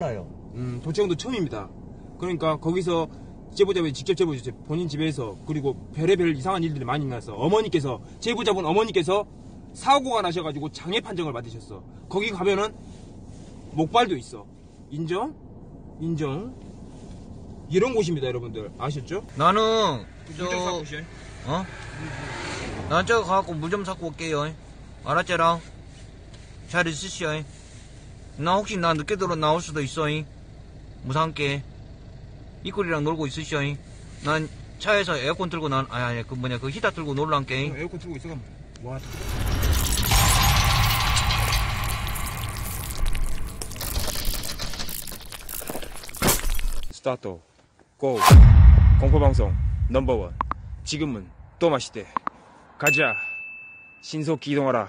몰라요. 음, 도청도 처음입니다. 그러니까 거기서 제보자분이 직접 제보주세요. 본인 집에서 그리고 별의별 이상한 일들이 많이 나서 어머니께서 제보자분 어머니께서 사고가 나셔가지고 장애 판정을 받으셨어. 거기 가면은 목발도 있어. 인정? 인정? 이런 곳입니다, 여러분들. 아셨죠? 나는 인정 저 사고시. 어? 난 저거 갖고 물 좀 사고 올게요. 알았지랑? 잘 있으시오. 나 혹시 나 늦게 들어 나올 수도 있어. 무상께 이꼴이랑 놀고 있으시오. 난 차에서 에어컨 틀고 난 아니 아니 그 뭐냐 그 히터 틀고 놀란게. 에어컨 틀고 있어. 와. 스타트. Go. 공포방송 number one. 지금은 또 마시대. 가자. 신속히 이동하라.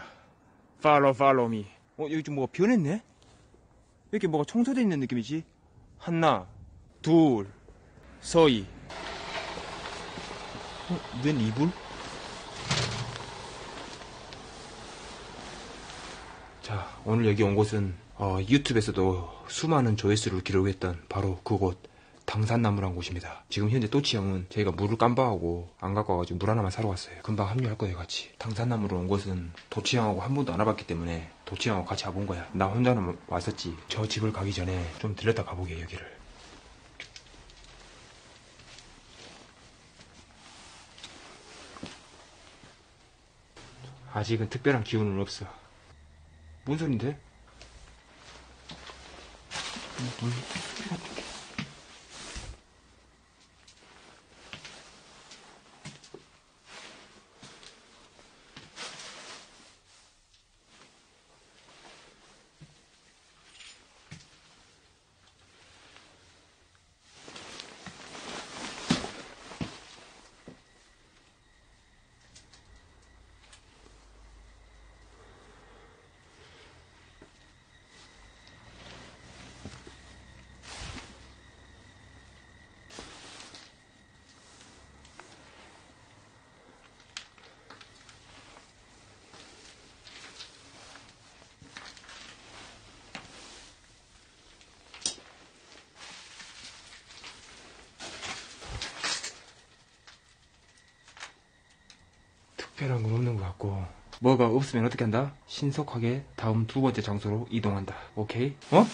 팔로 팔로 미. 어, 여기 좀 뭐가 변했네? 왜 이렇게 뭐가 청소되어 있는 느낌이지? 하나, 둘, 서희. 어, 웬 이불? 자, 오늘 여기 온 곳은 어, 유튜브에서도 수많은 조회수를 기록했던 바로 그곳 당산나무란 곳입니다. 지금 현재 또치 형은 저희가 물을 깜빡하고 안 갖고 와가지고 물 하나만 사러 왔어요. 금방 합류할 거예요, 같이. 당산나무로 온 곳은 도치 형하고 한 번도 안 와봤기 때문에 도치 형하고 같이 와본 거야. 나 혼자는 왔었지. 저 집을 가기 전에 좀 들렸다 가보게, 여기를. 아직은 특별한 기운은 없어. 뭔 소린데? 물, 특별한 건 없는 것 같고 뭐가 없으면 어떻게 한다? 신속하게 다음 두 번째 장소로 이동한다 오케이? 어?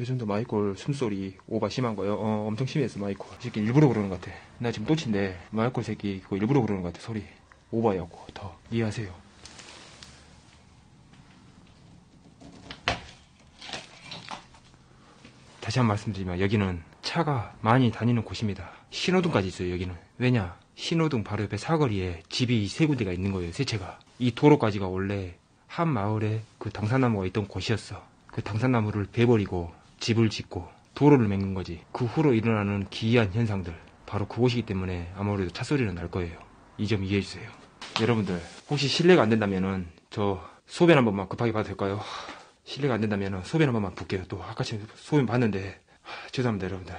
요즘도 마이콜 숨소리 오바 심한 거요? 어 엄청 심했어 마이콜 이 새끼 일부러 그러는 것 같아 나 지금 또치인데 마이콜 새끼 그거 일부러 그러는 것 같아 소리 오바였고 더 이해하세요 다시 한 번 말씀드리면 여기는 차가 많이 다니는 곳입니다. 신호등까지 있어요, 여기는. 왜냐? 신호등 바로 옆에 사거리에 집이 세 군데가 있는 거예요, 세 채가. 이 도로까지가 원래 한 마을에 그 당산나무가 있던 곳이었어. 그 당산나무를 베버리고 집을 짓고 도로를 맹는 거지. 그 후로 일어나는 기이한 현상들. 바로 그곳이기 때문에 아무래도 차 소리는 날 거예요. 이 점 이해해 주세요. 여러분들, 혹시 실례가 안 된다면은 저 소변 한 번만 급하게 봐도 될까요? 실례가 안 된다면 소변 한 번만 볼게요. 또 아까 전에 소변 봤는데 하, 죄송합니다 여러분들.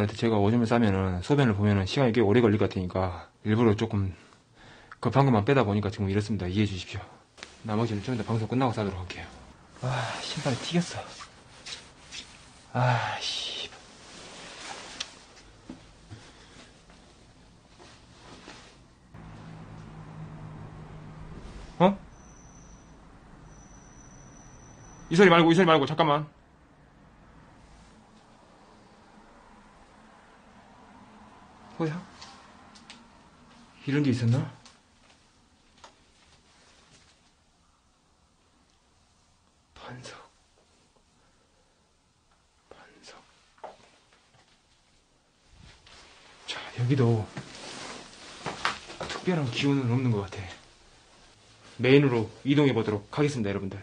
여러분들한테 제가 오줌을 싸면은 소변을 보면은 시간이 꽤 오래 걸릴 것 같으니까 일부러 조금 급한 것만 빼다 보니까 지금 이렇습니다. 이해해 주십시오. 나머지는 좀 이따 방송 끝나고 싸도록 할게요. 아, 신발이 튀겼어. 아, 씨. 어? 이 소리 말고, 이 소리 말고, 잠깐만. 뭐야? 이런 게 있었나? 반석. 반석. 자, 여기도 특별한 기운은 없는 것 같아. 메인으로 이동해 보도록 하겠습니다, 여러분들.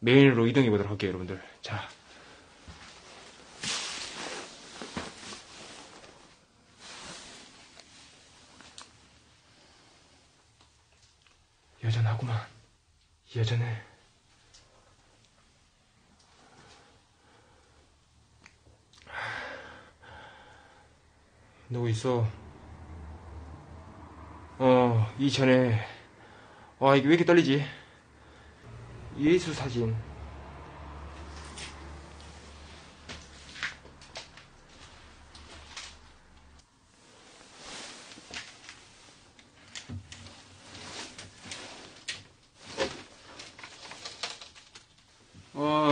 메인으로 이동해 보도록 할게요, 여러분들. 자. 여전하구만. 여전해. 누구 있어? 어, 이전에. 와, 이게 왜 이렇게 떨리지? 예수 사진.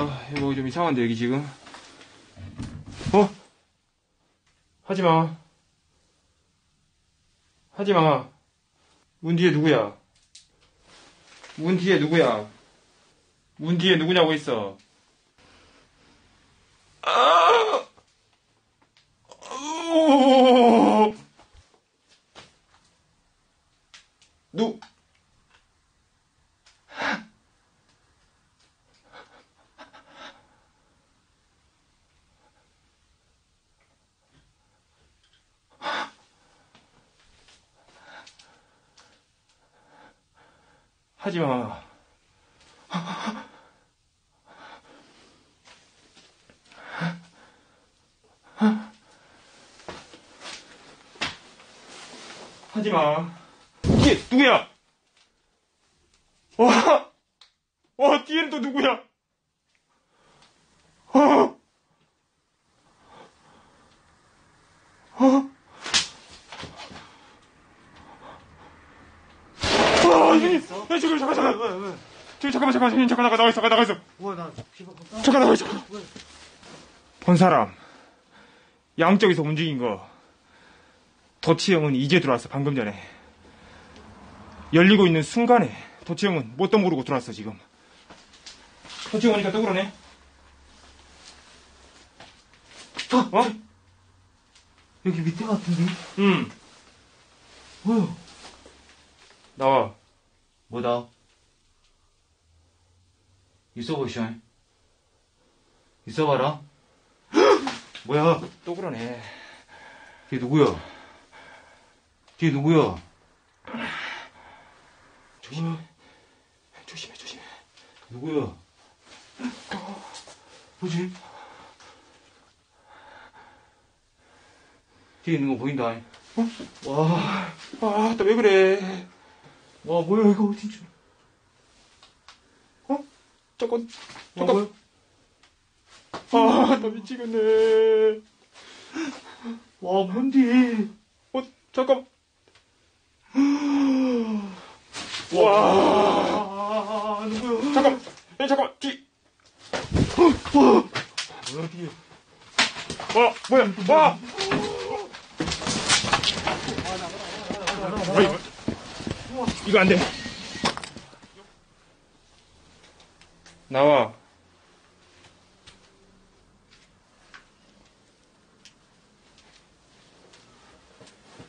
와, 이거 좀 이상한데, 여기 지금. 어? 하지 마. 하지 마. 문 뒤에 누구야? 문 뒤에 누구야? 문 뒤에 누구냐고 있어. 아! 오! 누, 하지 마. 하지 마. 뒤에 누구야? 와, 와 뒤에는 또 누구야? 어, 어. 아, 형님, 야, 지금 잠깐, 잠깐. 왜, 왜? 저기 잠깐만, 잠깐, 형님, 잠깐, 나가, 나가 있어, 나가 있어. 뭐야, 나 기분 볼까? 잠깐 나가 있어. 본 사람. 양쪽에서 움직인 거. 도치 형은 이제 들어왔어, 방금 전에. 열리고 있는 순간에 도치 형은 뭣도 모르고 들어왔어, 지금. 도치 형 오니까 또 그러네. 어? 어? 여기 밑에 같은데? 응. 뭐야? 나와. 뭐다? 있어 보시오. 있어봐라. 뭐야? 또 그러네. 걔 누구야? 걔 누구야? 조심해. 조심해, 조심해. 누구야? 뭐지? 뒤에 있는 거 보인다. 어? 와, 아, 또왜 그래. 와, 뭐야, 이거 진짜. 어? 잠깐, 와, 잠깐. 뭐야? 아, 나 미치겠네. 와, 뭔데? 어, 잠깐. 와, 아, 누구야? 잠깐. 야, 잠깐, 뒤. 뭐야? 와, 뭐야, 와. 어, 이거, 이거 안 돼. 나와.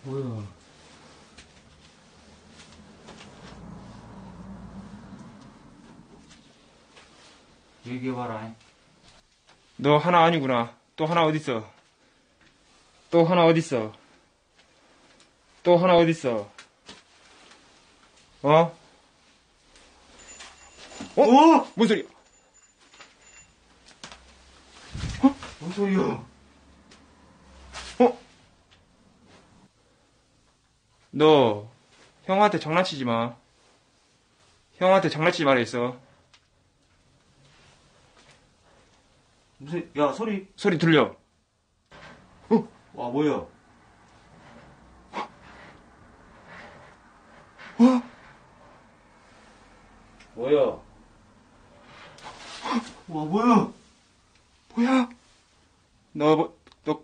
뭐야? 얘기해봐라. 너 하나 아니구나. 또 하나 어딨어? 또 하나 어딨어? 또 하나 어딨어? 어? 어? 어? 뭔 소리야? 뭔 소리야? 어? 너 형한테 장난치지 마. 형한테 장난치지 말아 있어. 무슨, 야, 소리. 소리 들려. 와, 뭐야? 어? 뭐야? 와, 뭐야? 뭐야? 너, 뭐, 너,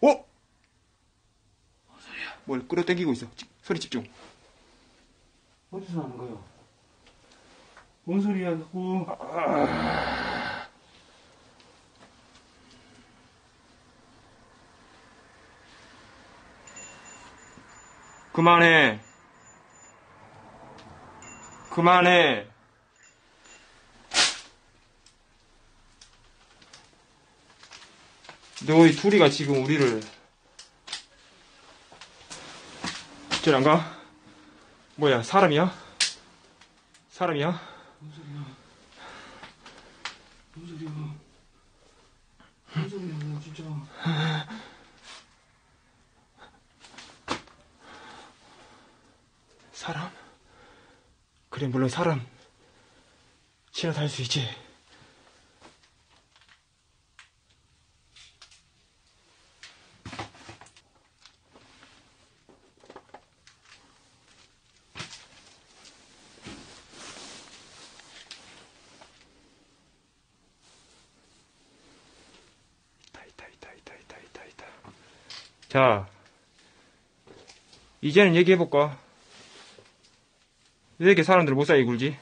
너, 어? 뭘 끌어당기고 있어. 집- 소리 집중. 어디서 나는 거야? 뭔 소리야, 자꾸. 그만해. 그만해. 너희 둘이가 지금 우리를 저리 안 가? 뭐야, 사람이야? 사람이야? 뭔 소리야? 뭔 소리야? 뭔 소리야, 진짜. 사람? 그래, 물론 사람. 신어 다닐 수 있지. 있다, 있다, 있다, 있다, 있다, 있다, 있다. 자, 이제는 얘기해볼까? 왜 이렇게 사람들 못 살게 굴지?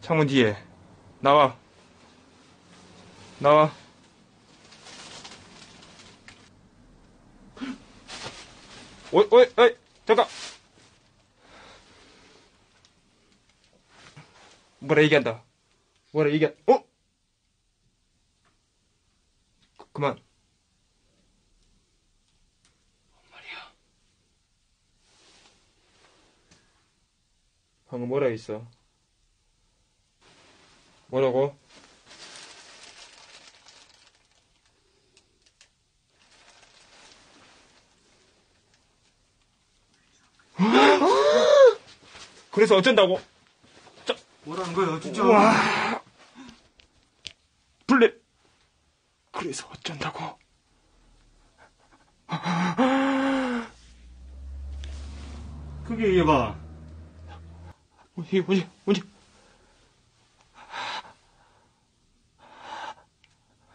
창문 뒤에 나와 나와 어이 어이 어이 잠깐 뭐라 얘기한다. 뭐라 얘기한, 어? 그, 그만. 말이야. 방금 뭐라 했어? 뭐라고? 그래서 어쩐다고? 뭐라는 거야, 진짜. 와. 블랙. 그래서 어쩐다고? 크게 얘기해봐. 뭐지, 뭐지?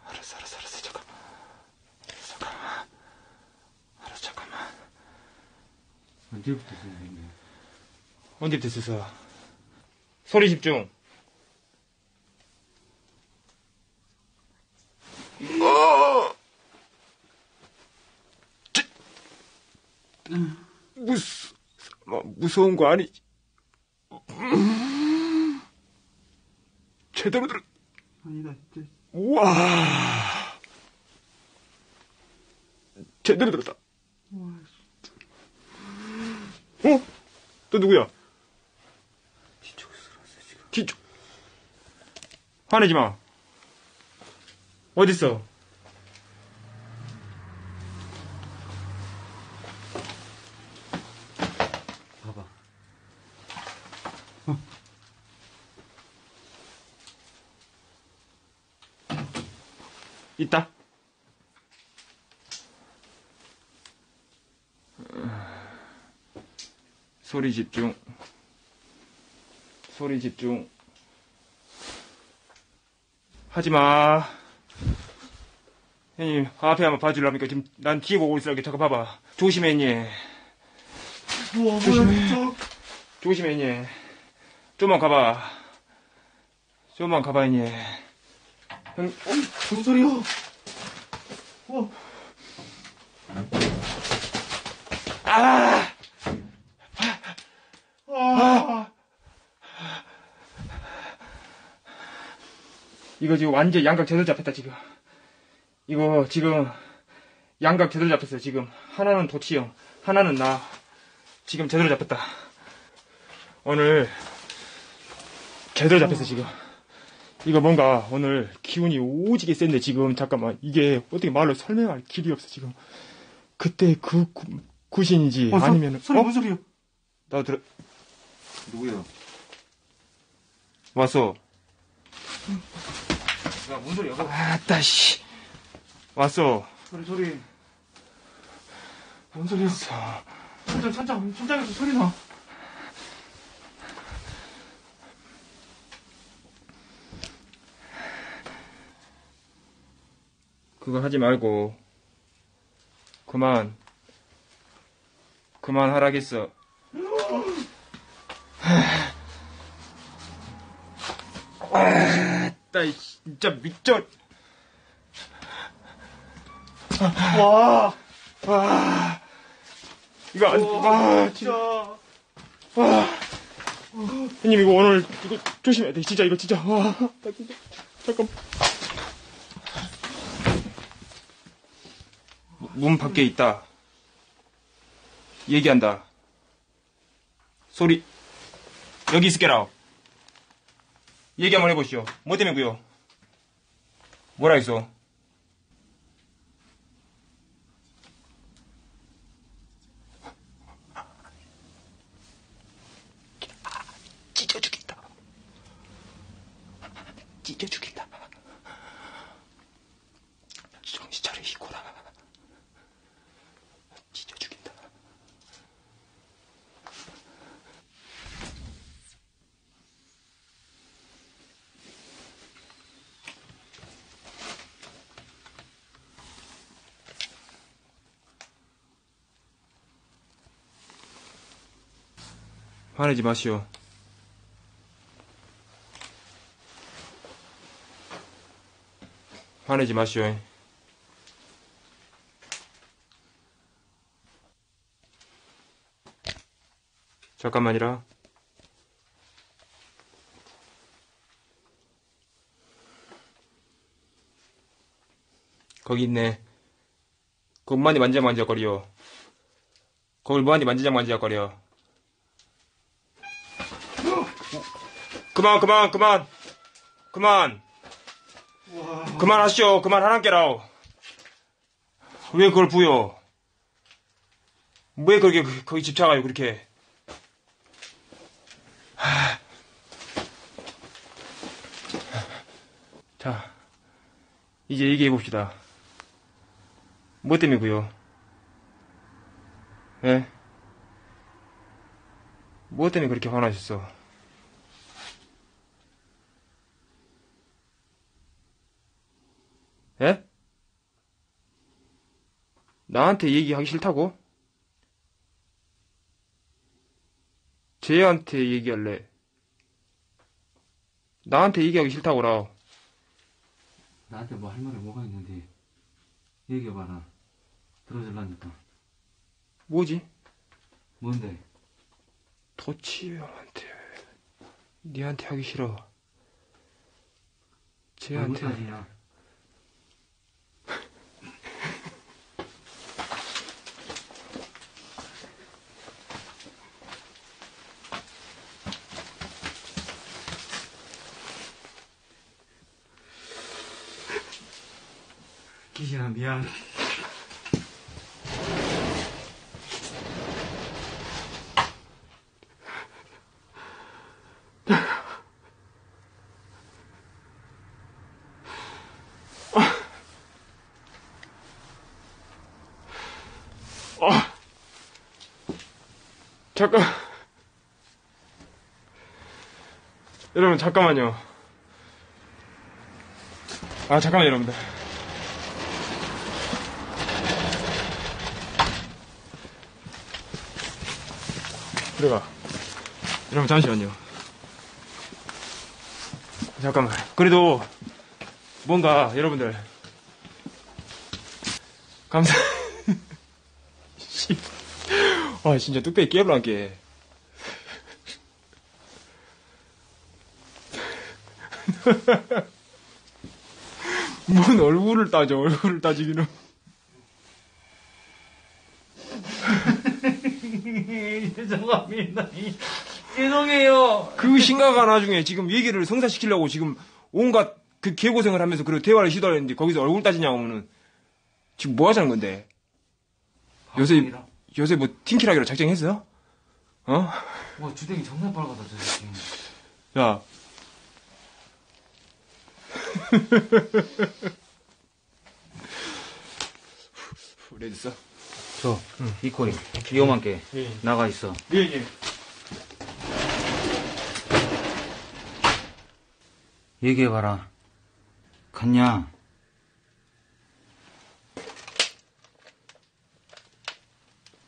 알았어, 알았어, 알았어, 잠깐만. 잠깐만. 알았어, 잠깐만. 언제부터 생각했네. 언제부터 있었어? 소리 집중. 어! 찌- 무스, 뭐, 무서운 거 아니지? 음. 제대로 들어, 아니다, 진짜. 우와. 제대로 들었다. 또 누구야? 뒤쪽에서 들었어, 지금. 뒤쪽. 화내지 마. 어딨어? 소리 집중. 소리 집중. 하지 마. 형님, 앞에 한번 봐주려니까 지금 난 뒤에 보고 있어. 잠깐 봐봐. 조심해, 형님. 우와, 조심해. 진짜. 조심해, 형님. 좀만 가봐. 좀만 가봐, 형님. 형, 무슨 소리야? 아! 아. 이거 지금 완전 양각 제대로 잡혔다, 지금. 이거 지금 양각 제대로 잡혔어요, 지금. 하나는 도치형, 하나는 나. 지금 제대로 잡혔다. 오늘 제대로 잡혔어, 지금. 이거 뭔가 오늘 기운이 오지게 센데, 지금. 잠깐만. 이게 어떻게 말로 설명할 길이 없어, 지금. 그때 그 구, 구신인지 어, 소- 아니면은. 소리 어? 무슨 소리야? 나 들어, 누구야? 왔어. 야, 뭔 소리야? 아따, 씨. 왔어. 소리, 소리. 뭔 소리야? 천장, 천장, 천장에서 소리 나. 그거 하지 말고 그만 그만 하라겠어. 이 진짜 미쳐. 와. 와. 이거 안, 와 진짜 진짜. 와. 형님 이거 오늘 이거 조심해야 돼. 진짜 이거 진짜. 와. 나 진짜 잠깐. 문 밖에 있다. 얘기한다. 소리. 여기 있을게라 얘기 한번 해보시오. 뭐 때문에 그요? 뭐라 했어 죽겠다. 찢어 죽겠다. 정신 차려, 이코라. 찢어 죽인다. 화내지 마시오. 화내지 마시오. 잠깐만이라. 거기 있네. 거기 많이 만지작만지작거려. 거길 뭐하니 만지작만지작거려. 그만 그만 그만 그만 그만하시오. 그만하란께라오. 왜 그걸 부여? 왜 그렇게 그- 거기 집착하요 그렇게? 하. 자, 이제 얘기해 봅시다. 뭐 때문이고요? 예? 뭐 때문에 그렇게 화나셨어? 예? 나한테 얘기하기 싫다고? 쟤한테 얘기할래. 나한테 얘기하기 싫다고라. 나한테 뭐 할 말이 뭐가 있는데 얘기해봐라 들어줄라니까 뭐지? 뭔데 도치 형한테. 니한테 하기 싫어. 쟤한테. 얼 기신아 미안 잠깐. 여러분, 잠깐만요. 아, 잠깐만요, 여러분들. 들어가. 여러분, 잠시만요. 잠깐만. 그래도, 뭔가, 여러분들. 감사. 씨. 아, 진짜 뚝배기 깨물란게. 뭔 얼굴을 따져, 얼굴을 따지기는. 죄송합니다 죄송해요 그 심각한 와중에 지금 얘기를 성사시키려고 지금 온갖 그 개고생을 하면서 그 대화를 시도하는데 거기서 얼굴 따지냐고 하면은 지금 뭐 하자는 건데? 요새, 요새 뭐 팅키라기로 작정했어? 어? 와 주댕이 정말 빨갛다 저 새끼 야. 레드 써? 저, 이코리. 위험한 게 예. 나가 있어. 예, 예. 얘기해봐라. 갔냐?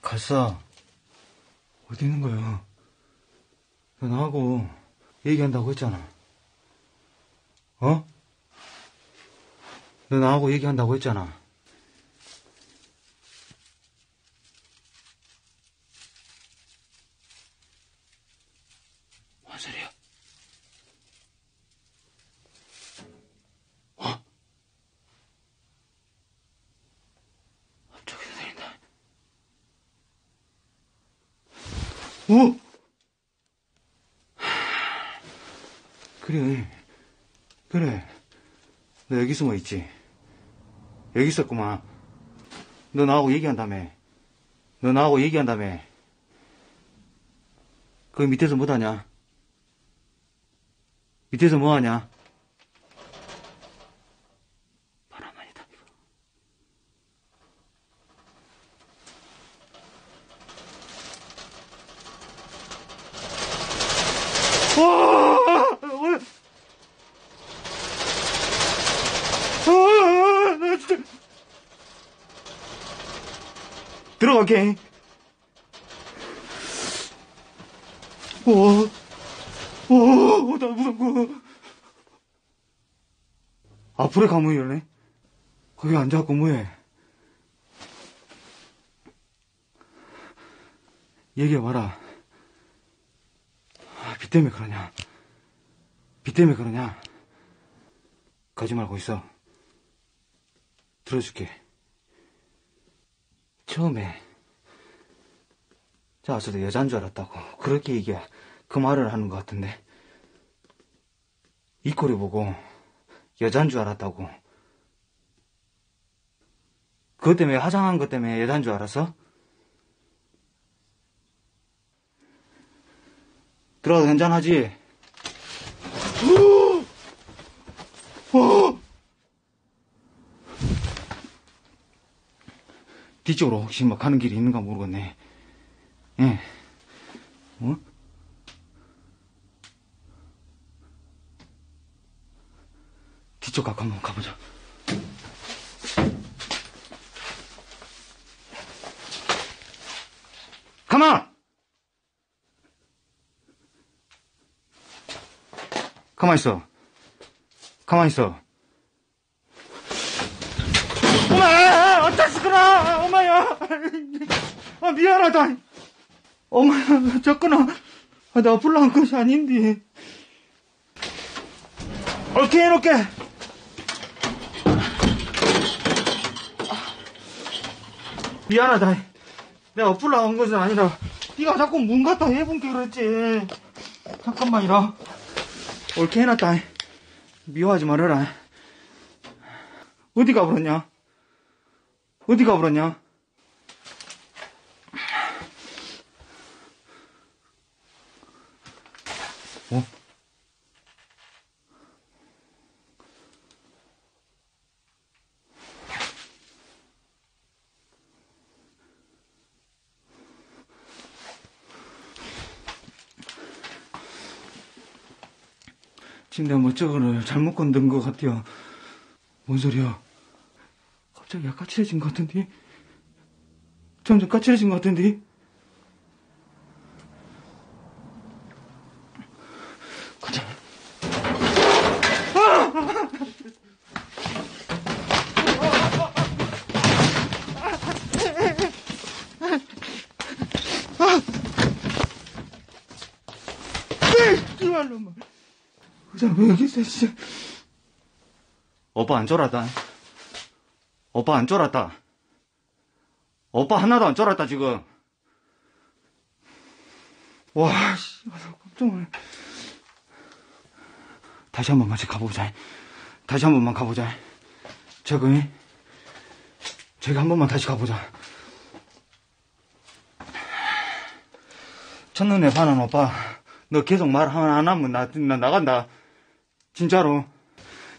갔어. 어디 있는 거야 너 나하고 얘기한다고 했잖아 어? 너 나하고 얘기한다고 했잖아 어? 그래. 그래. 너 여기 숨어 있지? 여기 있었구만. 너 나하고 얘기한다며. 너 나하고 얘기한다며. 그 밑에서 뭐 하냐? 밑에서 뭐 하냐? 바람 아니다, 이거. 와! 뭐야? 아, 나 진짜. 들어갈게. 오, 오, 나 무섭고. 앞으로 가면 열네? 거기 앉아갖고 뭐해? 얘기해봐라. 아, 비 때문에 그러냐? 비 때문에 그러냐? 가지 말고 있어. 들어줄게. 처음에 자, 저도 여잔 줄 알았다고 그렇게 얘기해 그 말을 하는 것 같은데 이 꼴을 보고 여잔 줄 알았다고 그것 때문에 화장한 것 때문에 여잔 줄 알았어? 들어가도 괜찮하지? 어! 뒤쪽으로 혹시 뭐 가는 길이 있는가 모르겠네. 예. 어? 뒤쪽 가고 한번 가보자. 가만! 가만 있어. 가만 있어. 엄마! 어쩌시구나! 엄마야! 아, 미안하다. 엄마야, 졌구나. 아, 나 불러한 것이 아닌데. 옳게 해놓게. 미안하다. 내가 엎으려고 한 것은 아니라, 네가 자꾸 문 갖다 해본 게 그랬지. 잠깐만이라. 옳게 해놨다. 미워하지 말아라. 어디 가버렸냐? 어디 가버렸냐? 지금 내가 뭐 저거를 잘못 건든 것 같아요. 뭔 소리야? 갑자기 약간 까칠해진 것 같은데? 점점 까칠해진 것 같은데? 가자. 이말로 뭐. 진짜. 오빠 안 쫄았다. 오빠 안 쫄았다. 오빠 하나도 안 쫄았다, 지금. 와, 씨, 나 깜짝 놀래. 다시 한 번만 가보자. 다시 한 번만 가보자. 저기, 저기 한 번만 다시 가보자. 첫눈에 반한 오빠, 너 계속 말 안 하면 나, 나 나간다. 진짜로.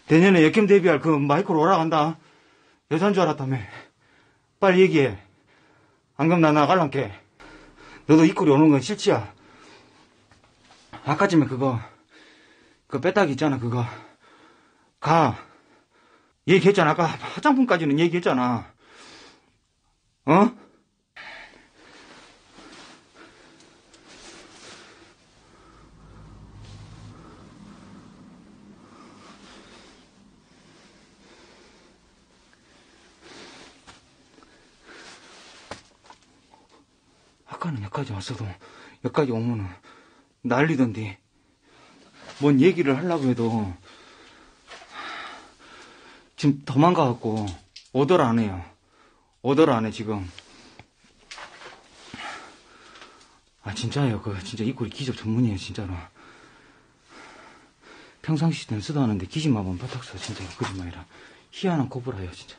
내년에 역캠 데뷔할 그 마이크로 오라간다. 여잔 줄 알았다며. 빨리 얘기해. 안 그럼 나 나갈란게. 너도 이 꼴이 오는 건 싫지야. 아까 전에 그거, 그 빼딱이 있잖아, 그거. 가. 얘기했잖아. 아까 화장품까지는 얘기했잖아. 어? 아까는 여기까지 왔어도 여기까지 오면은 난리던데 뭔 얘기를 하려고 해도 지금 도망가갖고 오더를 안 해요 오더를 안 해 지금 아, 진짜예요. 그, 진짜 입꼬리 기접 전문이에요, 진짜로. 평상시 때는 쓰도 않는데 기집만 보면 바닥 서 진짜 거짓말이라. 희한한 코브라예요, 진짜.